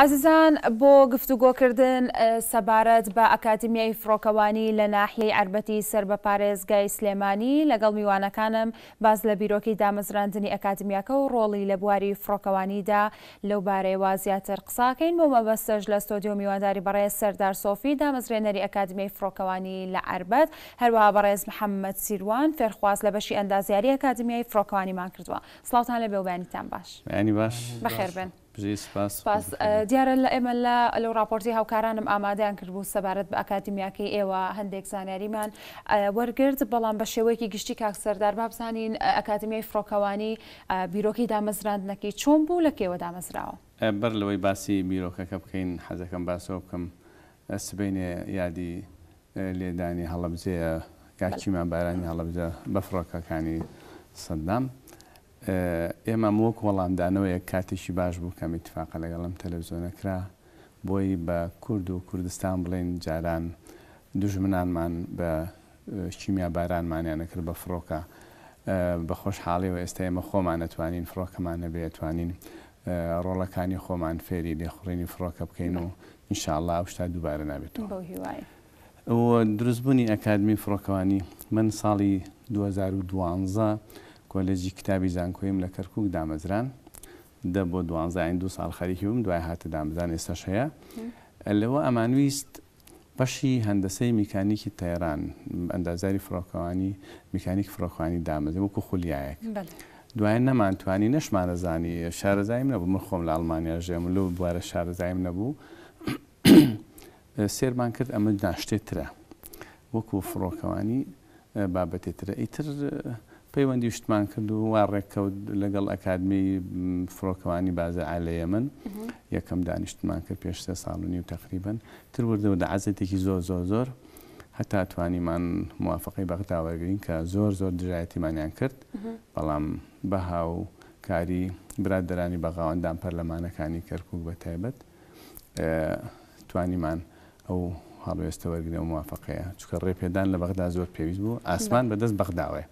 ئازیزان بۆ گفتوگۆکردن سەبارەت بە ئەکادیمیای فڕۆکەوانی لە ناحیەی عەربەتی سەر بە پارێزگای سلێمانی لەگەڵ میوانەکانم باس لە بیرۆکەی دامەزراندنی ئەکادیمیاکە و ڕۆڵی لە بواری فڕۆکەوانیدا لەو بارەیەوە زیاتر قساکەین بۆ مەبەستەش لە ستۆدیۆ میوانداری بەڕێز سەردار سۆفی دامەزرێنەری ئەکادیمیای فڕۆکەوانی لە عەربەت هەروەها بەڕێز محەممەد سیروان فێرخواز لە بەشی ئەندازیاری ئەکادیمیای فڕۆکەوانیمان کردووە سڵاوتان لەبێ و بەیانیتان باش بەخێربێن. بژی سپاس سپاس دیارە لە ئێمە لە لەو ڕاپۆرتی هاوکارانم ئامادەیان کردبوو سەبارەت بە ئەکادیمیاکەی ئێوە هەندێک زانیاریمان وەرگرت بەڵام بە شێوەیەکی گشتی کاک سەردار بابزانین ئەکادمیای فڕۆکەوانی بیرۆکەی دامەزراندنەکەی چۆن بوو لە کێوە دامەزراوە بەر لەوەی باسی بیرۆکەکە بکەین حەزەکەم باسەوە بکەم سبەینێ یادی لێدانی هەڵەبجەیە کاک چیمان بارانی هەڵەبجە بە فڕۆکەکانی سەددام ئێمەم وەک وەڵامدانەوەیەک کاتێکی باش بوو کەم ئیتفاقە لەگەڵ ئەم تەلەفزیۆنە کرا بۆی بە کورد و کوردستان بڵێین جاران دوژمنانمان بە کیمیا بارانمانیان ئەکرد بە فڕۆکە بە خۆشحاڵیەوە ئێستا ئێمە خۆمان ئەتوانین فڕۆکەمان نەبێ ئەتوانین ڕۆڵەکانی خۆمان فێری لێخوڕینی فڕۆکە بکەین و ئینشاءاللە ئەو شتا دووبارە نابێتەوە بەو هیوایە و دروستبوونی ئەکادمی فڕۆکەوانی، من ساڵی دوو هەزار و دوازدە کۆلێجی کتابی زانکۆییم لە کەرکووک دامەزران، دە بۆ دوازدە یانی دوو ساڵ خەریکی بووم، دوای هاتە دامەزران ئێستاش هەیە. لەوە ئەمانویست بەشی هەندەسەی میکانیکی تەیران، ئەندازیاری فڕۆکەوانی، میکانیکی فڕۆکەوانی دامەزرێ وەکوو خولیایەک. دوایە نەمانتوانی، نەشمانەزانی، شارەزاییم نەبوو، من خۆم لە ئەڵمانیا ژێم و لەو بوارە شارەزاییم نەبوو. سێرمان کرد ئەمە ناشتێ ترە وەکو فڕۆکەوانی بابەتێ ترە ئیتر پەیوەندی شتمان کرد و وا ڕێککەوت لەگەڵ ئەکادمی فڕۆکەوانی بازە ئالە یەمن یەکەم دانیشتمان کرد پێش سێ ساڵنی و تقریبن تر وردەوە دە عزێتێکی زۆر زۆر زۆر هەتا توانیمان موافقی بەغدا وەرگین کە زۆر زۆر دژایەتیمانیان کرد بەڵام بەها و کاری برادرانی بەغاوەندان پەرلەمانەکانی کەرکک بە تایبەت توانیمان ئەو هەڵوێستە وەرگرین، ئەو موافەقەیە، چونکە ڕێپێدان لە بەغدا زۆر پێویست بوو، ئاسمان بە دەست بەغداوەیە.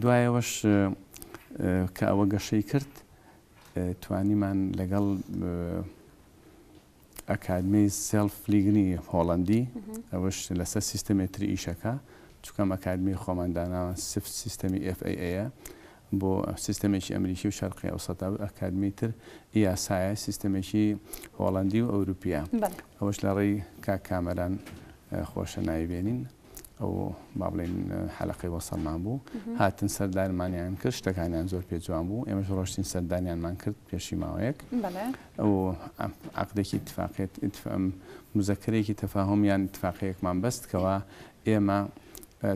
دوای ئەوەش کە ئەوە گەشەی کرد، توانیمان لەگەڵ ئەکادمی سێڵف لیگنی هۆڵەندی ئەوەش لەسەر سیستەمێتری ئیشەکە، چونکە ئەم ئەکادمی خۆمان داناوە سفت سیستەمی FAA-ە، بۆ سیستەمێکی ئەمریکی و شەرقی ئەوسەتا و ئەکادمی تر ی یاسایە، سیستەمێکی هۆڵەندی و ئەوروپیە. ئەوەش لە ڕێی کاک کامەران خۆشە ناوی بێنین، ئەو با بڵێین حەلەقەی بۆ سەرمان بوو. هاتن سەردانمانیان کرد، شتەکانیان زۆر پێ جوان بوو. ئێمەش ڕۆشتین سەردانیانمان کرد پێشی ماوەیەک. ئەو عەقدێکی ئیتفاقیەت، ئیتف، مزەکەرەیەکی تەفاهوم یان ئیتفاقیەکمان بەست کەوا ئێمە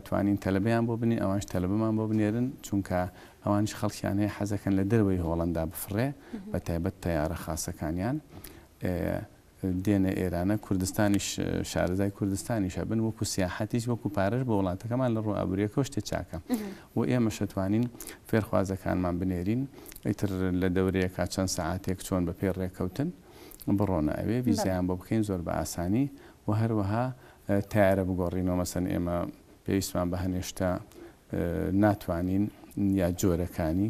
توانین تەلەبەیان بۆ بنێ ئەوانش تەلەبەمان بۆ بنێرن چونکە ئەوانش خەڵکیان هەیە حەزەکەن لە دەرەوەی هۆڵەندا بفڕێ بە تایبەت تەیارە خاسەکانیان دێنە ئێرانە کوردستانیش شارەزای کوردستانیش هەبن وەکو سیاحەتیش وەکو پارش بە وڵاتەکەمان لە ڕوو ئابووریەکە شتێ چاکە و ئێمە شەتوانین فێرخوازەکانمان بنێرین ئیتر لە دەورەیەکە چەند سەعاتێک چۆن بە پێ ڕێککەوتن بڕۆنە ئەوێ ویزیان بۆ بکەین زۆر بە ئاسانی و هەروەها تەیارە بگۆڕینەوە مەسەن ئێمە پێویستمان بە هەنێ شتە ناتوانین یا جۆرەکانی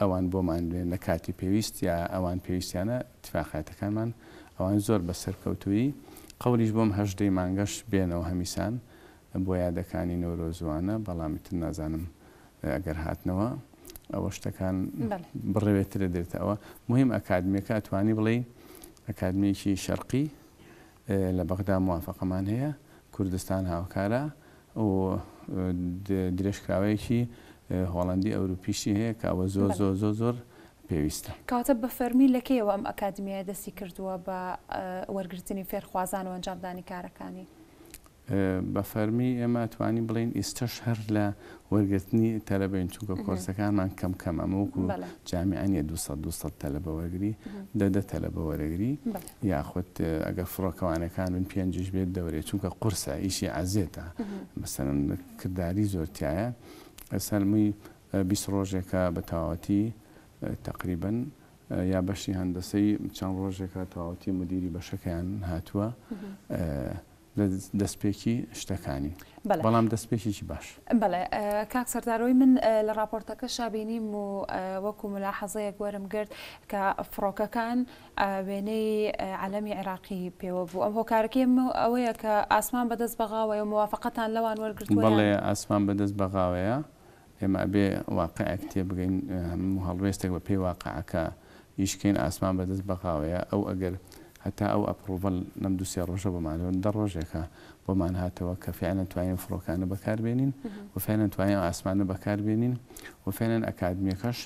ئەوان بۆمان بێن لە کاتی پێویست یا ئەوان پێویستیانە تفاقاتەکانمان ئەوان زۆر بە سەرکەوتویی قەوریش بۆم هەشدەی مانگەش بێنەوە هەمیسان بۆ یادەکانی نەورۆزوانە بەڵامی تر نازانم ئەگەر هاتنەوە ئەوە شتەکان بڕێترە دێتەوە مهم ئەکادمیەکە ئەتوانی بڵێ ئەکادمیەکی شەرقی لە بەغدا موافەقەمان هەیە، کوردستان هاوکارە و درێژکراوەیەکی هۆڵەندی ئەوروپیشی هەیە کە ئەوە زۆر زۆر زۆر زۆر پێویستە. کەواتە بە فەرمی لە کەیەوە ئەم ئەکادیمیایە دەستی کردووە بە وەرگرتنی فێرخوازان و ئەنجامدانی کارەکانی؟ بە فەرمی ئێمە ئەتوانین بڵێین ئیستەش هەر لە وەرگرتنی تەلەبەین چونکە کۆرسەکانمان کەم کەمە ئەمە وەکو جامیعە نیە دوو سەد دوو سەد تەلەبە وەرگری دە دە تەلەبە وەرەگری یاخود ئەگەر فڕۆکەوانەکان بن پێنجیش بێت دەورێ چونکە قورسە ئیشی عەزێتە مەسەلەن کرداری زۆر تایە سەلمووی بیست ڕۆژێکە بە تەواوەتی تقریبن یا بەشی هەندەسەی چەند ڕۆژێکە تەواوەتی مدیری بەشەکەیان هاتووە لە دەستپێکی شتەکانی. بەڵێ. بەڵام دەستپێکێکی باش. بەڵێ کاک سەردارۆی من لە ڕاپۆرتەکەشا بینیم و وەکو مولاحەزەیەک وەرم گرت کە فڕۆکەکان وێنەی عەلەمی عێراقی پێوە بوو. ئەم هۆکارەکەی ئەوەیە کە ئاسمان بەدەست بەغاوەیە و موافەقەتان لەوان وەرگرتووە یان؟ بەڵێ ئاسمان بەدەست بەغاوەیە. ئێمە ئەبێ واقیعێک تێبگەین، هەموو هەڵوێستێک بە پێی واقیعەکە ئیش کەین، ئاسمان بە دەست بەغاوەیە، ئەو ئەگەر هەتا ئەو ئەپڕوڤەل لەم دوو سێ ڕۆژە بۆمان، لەم دە ڕۆژێکە بۆمان هاتەوە کە فیعلەن توانیین ئەو فڕۆکانە بەکار بێنین و فیعلەن توانیین ئەو ئاسمانە بەکار بێنین و فیعلەن ئەکادمیەکەش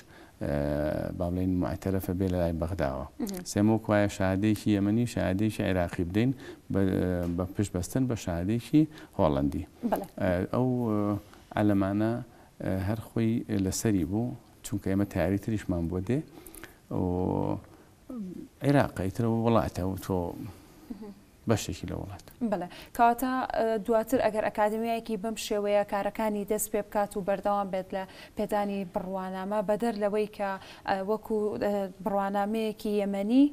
با بڵێین موعتەرەفە بێ لە لای بەغداوە، سێم وەک وایە شەهادەیەکی یەمەنی و شەهادەیەکی عێراقی بدەین بە پشت بەستن بە شەهادەیەکی هۆڵەندی. ئەو ئا لەمانە هەر خۆی لەسەری بوو چونکە ئێمە تاری تریشمان بۆ دێ و عێراقە ئیتر وڵاتە و تۆ بەشێکی لە وڵات بڵێ کاتە دواتر ئەگەر ئەکادمیایەکی بەم شێوەیە کارەکانی دەست پێ بکات و بەردەوام بێت لە پێدانی بڕوانامە بەدەر لەوەی کە وەکو بڕوانامەیەکی یەمەنی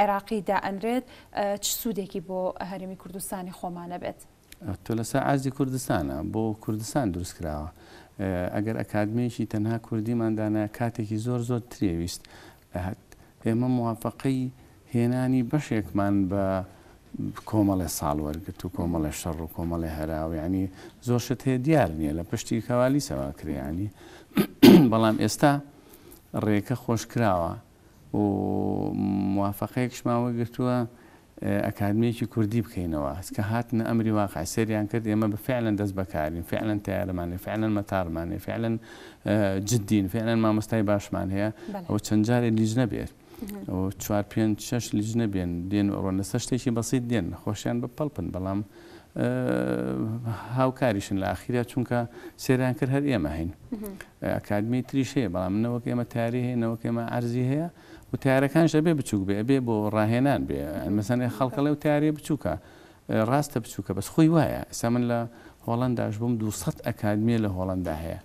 عێراقی دائەنرێت چ سوودێکی بۆ هەرمی کوردستانی خۆمانە بێت. تۆ لەسەر عەرزی کوردستانە بۆ کوردستان دروست کراوە ئەگەر ئەکادمیەکی تەنها کوردیمان دانایە کاتێکی زۆر زۆر ترێویست ئەهت ئێمە موافقەی هێنانی بەشێکمان بە کۆمەڵێ ساڵ وەرگرت و کۆمەڵێ شەڕ و کۆمەڵێ هەراو ینی زۆر شت هەیە دیار نییە لە پشتی کەوالی سەوا کریانی بەڵام ئێستا ڕێکە خۆش کراوە و موافقەیەکشمان وەگرتووە ئەکادمیەکی کوردی بکەینەوە کە هاتنە ئەمری واقع سەیریان کرد ئێمە بە فعلەن دەست بەکارین فعلەن تەیارەمان هەیە فعلەن مەتارمان هەیە فعلەن جدین فعلەن مامۆستای باشمان هەیە ئەوە چەند جارێ لیژنە بێت چوار پێ شش لیژنە بێن دێن ئەوڕۆن لەسەر شتێکی بەسییت دێن خۆشیان بە پەڵپن بەڵام هاوکاریشن لە ئاخیریا چونکە سێریان کرد هەر ئێمە هەین ئەکادمی تریش هەیە بەڵام نەوەک ئێمە تاری هەیە نەوەک ئێمە ئارزی هەیە و تەیارەکانیش ئەبێ بچوک بێ ئەبێ بۆ ڕاهێنان بێ مەسەن خەڵک ئەڵێ و تەیارەیە بچوکە ڕاستە بچوکە بەس خۆی وایە ئێستا من لە هۆڵنداش بووم 200 ئەکادمیە لە هۆڵندا هەیە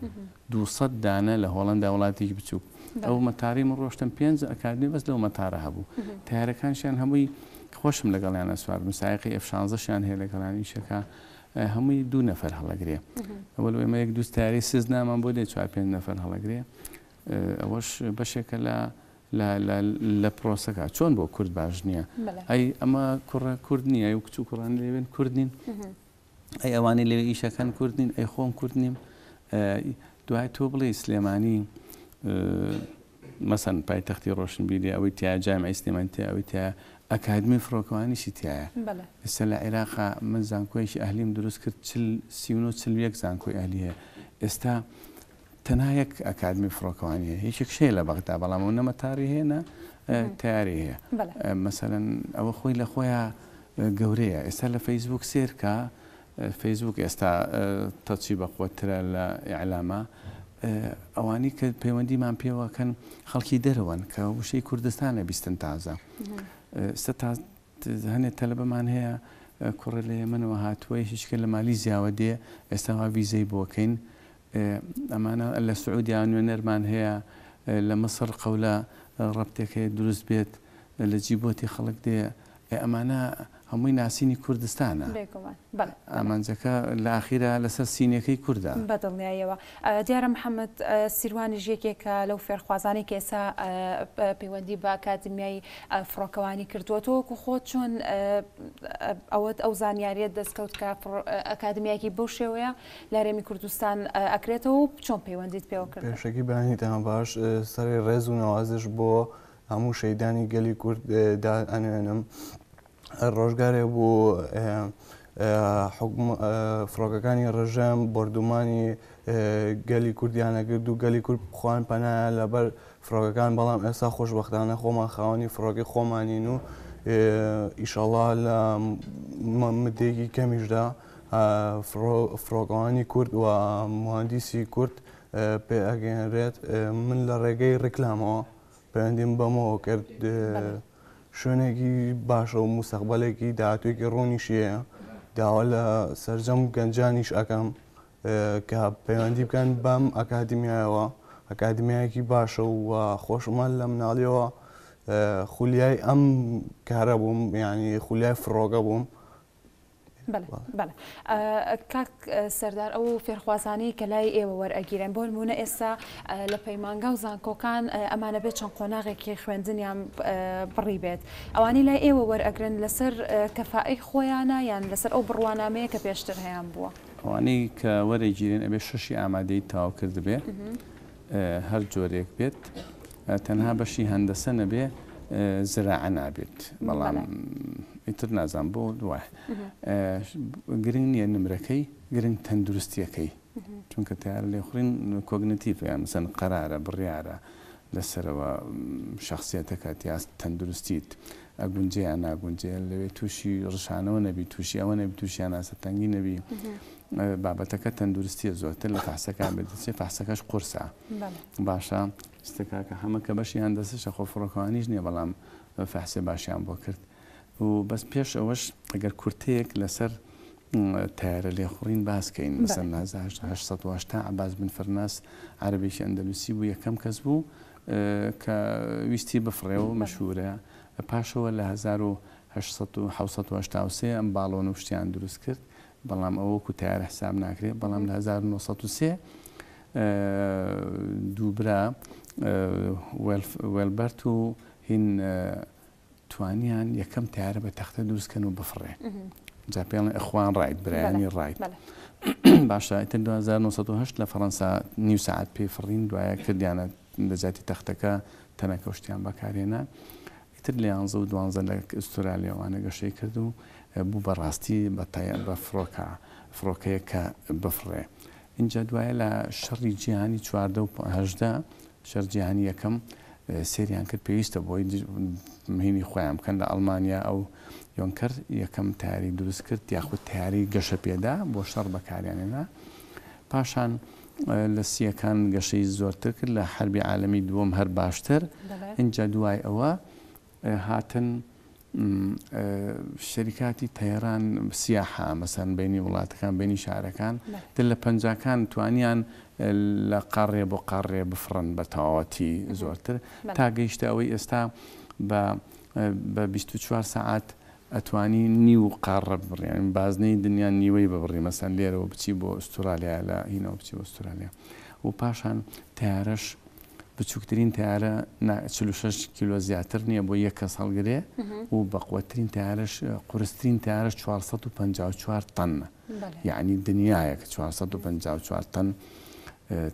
200 دانە لە هۆڵندا وڵاتێکی بچوک ئەو مەتاری من ڕۆشتم پێنج ئەکادمی بەس لەو مەتارە هەبوو تارەکانشیان هەمووی خۆشم لەگەڵیانە سوار مساقی ئەف شانزەشیان هەیە لەگەڵانی شەکە هەمووی دوو نەفەر هەڵەگرێ ئەوە لەوەی مەیەک دووستاری سز نامان بۆ دێ چوار پێنج نەفەر هەڵەگرێ ئەوەش بەشێکە لە لە لە لە پرۆسەکە چۆن بۆ کورد باش نییە ئەی ئەمە کوڕە کورد نییە و کچ و کوڕان لێوێن کورد نین ئەی ئەوانەی لەوێ ئیشەکەن کورد نین ئەی خۆم کورد نیم دوای تۆ بڵێ سلێمانی مەسەن پایتەختی ڕۆشنبیری ئەوەی تیا جام ئەیسلێمان تیا ئەوەی تیا ئەکادمی فڕۆکەوانیشی تایە ئێستا لە عێراقا من زانکۆیشی ئەهلیم دروست کرد چل سیونۆ چل یەک زانکۆی ئەهلی هەیە ئێستا تەنها یەک ئەکادمی فڕۆکەوانی هەیە یەکێک شەیە لە بەغدا بەڵام ئەو نەمەتاری هەیە نە تاری هەیە مەسەن ئەوە خۆی لە خۆیان گەورەیە ئێستا لە فەیسبوک سێرکە فەیسبوک ئێستا تەچی بەقوترە لە ئەعلامە ئەوانی کە پەیوەندیمان پێوەکەن خەڵکی دەرەوەن کە وشەی کوردستانە بیستن تازە هەنێ تەلبەمان هەیە کوڕە لە یەمەەوە هاتووە هیچکە لە مالی زیاوە دێ ئێستا وا ویزەی بۆکەین ئەمانە لە سعودیا نوێنەرمان هەیە لە مصر قەولە ڕەبتێک هەیە دروست بێت لە جیبۆتی خەڵک دێ ئێ ئەمانە هەمووی ناسینی کوردستانە بێگومان بەڵێ ئامانجەکە لە ئاخیرا لەسەر سینەکەی کوردە. بە دڵنیاییەوە دیارە محمد سیروانیش یەکێکە لەو فێرخوازانەی کە ئێستا پەیوەندی بە ئەکادیمیای فڕۆکەوانی کردووە تۆ وەکو خۆت چۆن ئەوەت ئەو زانیاریەت دەستکەوت کە ئەکادیمیایەکی بەو شێوەیە لە هەرێمی کوردستان ئەکرێتەوە و چۆن پەیوەندیت پێوە کرد پێشەکی بەیانیتان باش سەری ڕێز و نەوازش بۆ هەموو شەیدانی گەلی کورد دا ئەنوێنم ڕۆژگارێ بوو فڕۆکەکانی ڕژەم بردومانی گەلی کوردیانەگرد و گەلی کورد بخوان پەنایە لەبەر فڕۆگەکان بەڵام ئێستا خۆشببختانە خۆمان خاوەنی فڕۆکی خۆمانین و ئیشەڵا لە مدێکی کەمیشدا فڕۆکەوانی کورد و موهەندیسی کورد پێ ئەگەیەنرێت من لە ڕێگەی ڕیکلامەوە پەیوەندیم بەمەوە کرد شوێنێکی باشە و موستەقبلێکی داهاتوێکی ڕوونیشەیە داوا لە سرجەم گەنجانیش ئەەکەم کە پەیوەندی بکەن بەم ئەکادمیایەوە ئەکادمیایەکی باشە و خۆشمان لە مناڵیەوە خولیای ئەم کارە بووم ینی خولیای فڕۆگە بووم کاک سەردار ئەو فێرخوازانەی کە لای ئێوە وەرئەگیرێن بۆ نمونە ئێستا لە پەیمانگا و زانکۆکان ئەمانە بێت چەند قۆناغێکی خوێندنیان بڕی بێت ئەوانی لای ئێوە وەرئەگرن لەسەر کەفائی خۆیانە یان لەسەر ئەو بڕوانامەیە کە پێشتر هەیان بووە ئەوانەی کە وەرەگیرێن ئەبێ شەشی ئامادەی تاو کردبێ. هەر جۆرێک بێت تەنها بەشی هەندەسە نەبێ زراعە نابێت بەڵام ئیتر نازان بۆ دووە گرنگ نییە نمرەکەی گرنگ تەندروستیەکەی چونکە تیار لێخورین کۆگنتیفیان مەسەن قەرارە بڕیارە لەسەرەوە شخصیتەکە تیاست تەندروستیت ئەگونجەیان ناگونجێن لەوێ تووشی ڕشانەوە نەبی تووشی ئەوە نەبی تووشیان ئاستەنگی نەبی بابەتەکە تەندورستیە زۆرتر لە فەحسەکە بێت چێ فەحسەکەش قورسە باشە ستە کاکە حەمە کە بەشی هەندەسەشە خۆ فڕۆکەوانیش نییە بەڵام فەحسێ باشیان بۆ کرد و بەس پێش ئەوەش ئەگەر کورتەیەک لەسەر تارە لێخوڕین باسکەین مەسەر نازهشتا عباس بن فرناس عربێکی ئەندەلوسی بوو یەکەم کەس بوو کە ویستی بفڕێ و مەشورە پاشەوە لە 1970 ئەم باڵۆن و شتیان دروست کرد بەڵام ئەوە وەکو تەیارە حساب ناکرێت، بەڵام لە هەزار و نۆ سەد و سێ دوو برا وێلبەرت و هین توانیان یەکەم تارە بە تەختە دروستکەن و بفڕێ جا پێڵێن ئەخوان ڕایت برایانی ڕایت باشە ئیتر 1970 لە فەڕەنسا نیو سعات پێی فڕین دوایە کردیانە لە جاتی تەختەکە تەنەکەشتیان بەکارێنە ئیتر لە یانزە و دوانزە لە ئوسترالیاوانە گەشەی کرد و بوو بە ڕاستی بە تایە بە فڕۆکە فڕۆکەیەک کە بفڕێ ئینجا دوایە لە شەڕی جیهانی چواردە و هەژدە شەر جیهانی یەکەم سێریان کرد پێویستە بۆی مهینی خۆیان بکەن لە ئەڵمانیا ئەو یۆنکەر یەکەم تاری دروست کرد یاخود تاری گەشە پێدا بۆ شەڕ بەکاریانێنا پاشان لە سییەکان گەشەی زۆرتر کرد لە حەربی عالەمی دووەم هەر باشتر ئینجا دوای ئەوە هاتن شەریکاتی تەیران سیاحا مەسەن بینی وڵاتەکان بینی شارەکان دل لە پەنجاکان توانیان لە قاڕێ بۆ قاڕێ بفڕن بە تەواوەتی زۆرتر تا گەیشتە ئەوەی ئێستا بە 24 سعات ئەتوانی نیو قارە ببڕی یانی بازنەی دنیا نیوەی ببڕی مەسەن لێرەوە بچی بۆ ئوستورالیایە لە هینەوە بچی بۆ ئوستورالیا و پاشان تارەش بچووکترین تارە چل و شش کیلۆ زیاتر نییە بۆ یەک کەس هەڵگرێ و بەقوەترین تارش قورسترین تارش 454 تەنە یعنی دنیایەک 454 تەن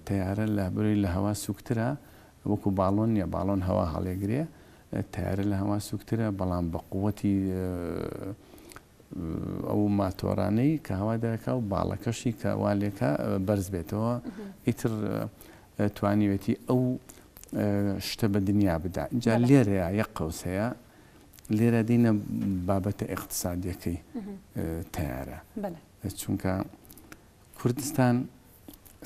تیارە لە بری لە هەوا سوکترە وەکو باڵۆن نیە باڵۆن هەوا هەڵێگرێ تەیارە لە هەوا سوکترە بەڵام بە قوەتی ئەو ماتۆرانەی کە هەوا دەرەکا و باڵەکەشی کە وا لێکا بەرز بێتەوە ئیتر توانیوێتی ئەو شتە بە دنیا بدا جا لێرەیە یە قەوس هەیە لێرە دینە بابەتە ئقتصادیەکەی تارە چونکە کوردستان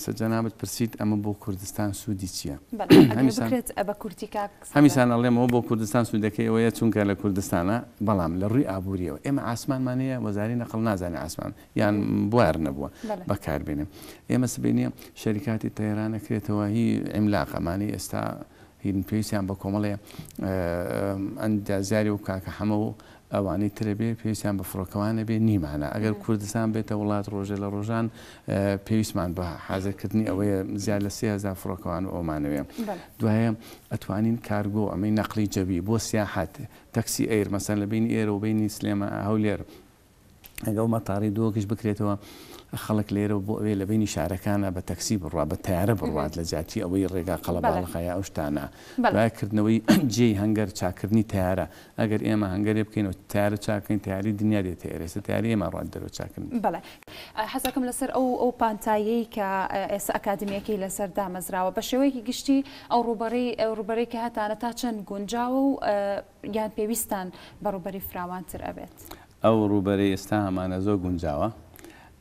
سە جەنابت پرسیت ئەمە بۆ کوردستان سوودی چییە؟ هەمیسان ئەڵێمەوە بۆ کوردستان سوودەکەی ئەوەیە چونکە لە کوردستانە بەڵام لە ڕووی ئابوووریەوە ئێمە ئاسمانمانەیە وەزاری نەقل نازانێ ئاسمان یان بوار نەبووە بەکاربێنێ ئێمە سبینە شەریکاتی تەیرانەکرێتەوە هی ئەملاقەمانی ئێستا هین پێویستیان بە کۆمەڵێ ئەندازیاری وەک کاکە حەمە و ئەوانی ترە بێ پێویستیان بە فڕۆکەوانە بێ نیمانە ئەگەر کوردستان بێتە وڵات ڕۆژێ لە ڕۆژان پێویستمان بە حازرکردنی ئەوەیە زیاد لە سێ هزار فڕۆکەوان و ئەومانەوێ دوایە ئەتوانین کارگۆ ئەمەی نەقلی جەوی بۆ سیاحەت تەکسی ئەیر مەسەن لە بینی ئێرە و بینی سلێمە هەولێر ئەگەر ئەو مەتاڕی دۆکش بکرێتەوە خەڵک لێرە بۆ ئەوێ لە بینی شارەکانە بە تەکسی بڕوا بە تارە بڕات لە جاتی ئەوەی ڕێگا قەڵەباڵخایە ئەو شتانە بەکردنەوەی جێی هەنگەر چاکردنی تارە ئەگەر ئێمە هەنگەرێ بکەین و تارە چاکەین تاری دنیا دێتە ئێرێسە تاری ئێمە ڕات دەرەوە چاکن بڵێ حەزەکەم لەسەر ئەو ئەو پانتاییەی کە ئێستا ئەکادمیەکەی لەسەر دامەزراوە بە شێوەیەکی گشتی ئەو ڕوبەڕی ڕوبەرێکی هاتانە تا چەند گونجاوە و یان پێویستتان بە ڕووبەری فراوانتر ئەبێت؟ ئەو ڕووبەرەی ئێستا هەمانە زۆر گونجاوە،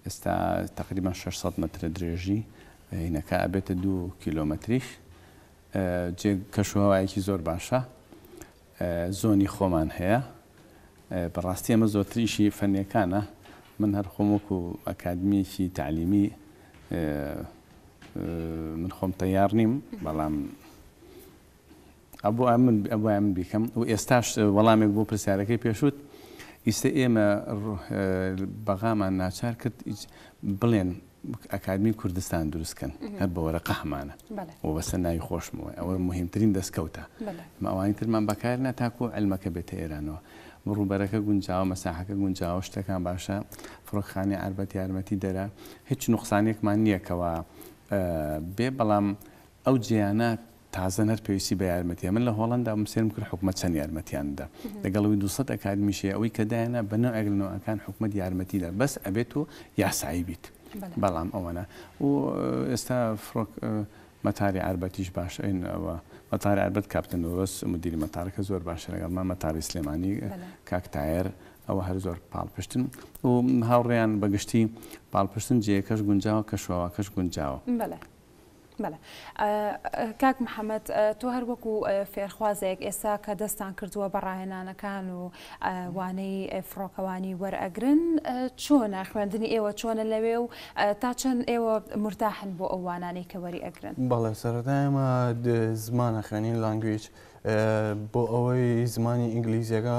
ئێستا تەقریبەن شەش سەد مەترە درێژی هینەکە ئەبێتە دوو کیلۆمەتریش، جێ کەشوهەوایەکی زۆر باشە، زۆنی خۆمان هەیە، بەڕاستی ئەمە زۆرتر ئیشی فەنیەکانە، من هەر خۆم وەکو ئەکادمیەکی تەعلیمی من خۆم تەیار نیم، بەڵام. ئەبوایە من ئەبوایە من بیکەم و ئێستاش وەڵامێک بۆ پرسیارەکەی پێشووت ئیستە ئێمە بەغامان ناچار کرد بڵێن ئەکادمی کوردستان دروستکەن هەر بە وەرە قەهمانە و بەسە ناوی خۆشمەوە ئەوە مهمترین دەستکەوتە ماوانی ترمان بەکار نە تاکو ئەلمەکە بێتە ئێرانەوە ڕوبەرەکە گونجاوە مەساحەکە گونجاوە شتەکان باشە فڕۆکخانی عربەت یارمەتی دەرە هیچ نقصانێکمان نییەکەوە بێ بەڵام ئەو جیانە تازەن هەر پێویستی بە یارمەتیە من لە هۆڵەندا بووم سێرم کرد حکومەت چەند یارمەتیان دەدا لەگەڵ ئەوەی دوو سەد ئەکادمیش هەیە ئەوەی کە دایاننا بە نەوعێک لە نەوعەکان حکومەت یارمەتی دەدا بەس ئەبێت تۆ یاسایی بیت بەڵام ئەوەنە و ئێستا فرۆک مەتاری عربەتیش باش ئەین ئەوە مەتاری عربەت کاپتن نورۆس مدیری مەتارەکە زۆر باشە لەگەڵمان مەتاری سلێمانی کاکتایر ئەوە هەر زۆر پاڵپشتن و هاوڕێیان بەگشتی پاڵپشتن جێەکەش گونجاوە کەشواواکەش گونجاوە بەڵێ کاک محەممەد تۆ هەر وەکو فێرخوازێک ئێستا کە دەستان کردووە بە ڕاهێنانەکان و وانەی فڕۆکەوانی وەرئەگرن چۆنە خوێندنی ئێوە چۆنە لەوێ و تا چەند ئێوە مرتاحن بۆ ئەو وانانەی کە وەری ئەگرن بەڵێ سەرەتایمە زمانە خوێنین لانگویج بۆ ئەوەی زمانی ئینگلیزیەکە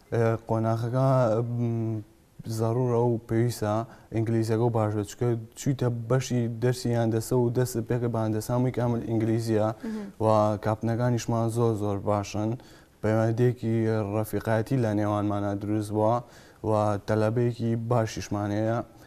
قۆناخەکە زەرورە و پێویستە ئینگلیزیەکە و باشێت چکە چیتە بەشی دەرسی هەندەسە و دەست پێکە بە هەندەسا مووی کامل ئینگلیزیە و کاپنەکانیشمان زۆر زۆر باشن پەیوەندێکی ڕەفیقایەتی لە نێوانمانە دروست بووە و تەلەبێکی باشیشمانەیە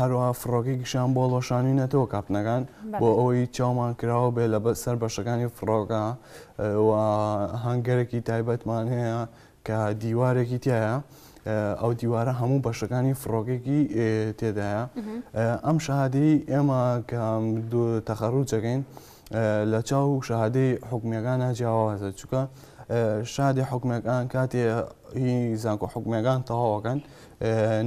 هەروەها فڕۆکەی گشان بۆ ڵۆشانی نەتەوە کاپنەکان بۆ ئەوەی چاومان کراوە بێ لە سەر بەشەکانی فڕۆکە هەنگەرێکی تایبەتمان هەیە کە دیوارێکی تایە ئەو دیوارە هەموو بەشەکانی فڕۆکێکی تێدایە ئەم شادی ئێمە کە تەخەڕوو جەگەین. لە چاو شەهادەی حکومیەکانە جیاوازە چکە شادی حکومەکان کاتێ هی زانکۆ حکومەکان تەواوەکەن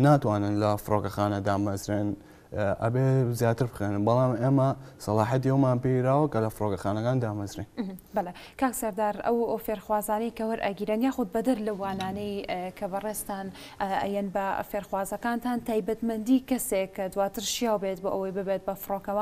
ناتوانن لە فڕۆکەخانە دامەزرێن ئەبێ زیاتر بخێنن بەڵام ئێمە سەڵاحەت ئێومان پێراوە کە لە فڕۆگەخانەکان دامەزرێن بەە کاک سەردار ئەو ئەو فێرخوازانەی کە وەر ئەگیرن یاخود بەدەر لە وانانەی کە بەڕێستان ئەەن بە فێرخوازەکانتان تایبەتمەندی کەسێک کە دواتر شیاو بێت بۆ ئەوەی ببێت بە فڕۆکەوە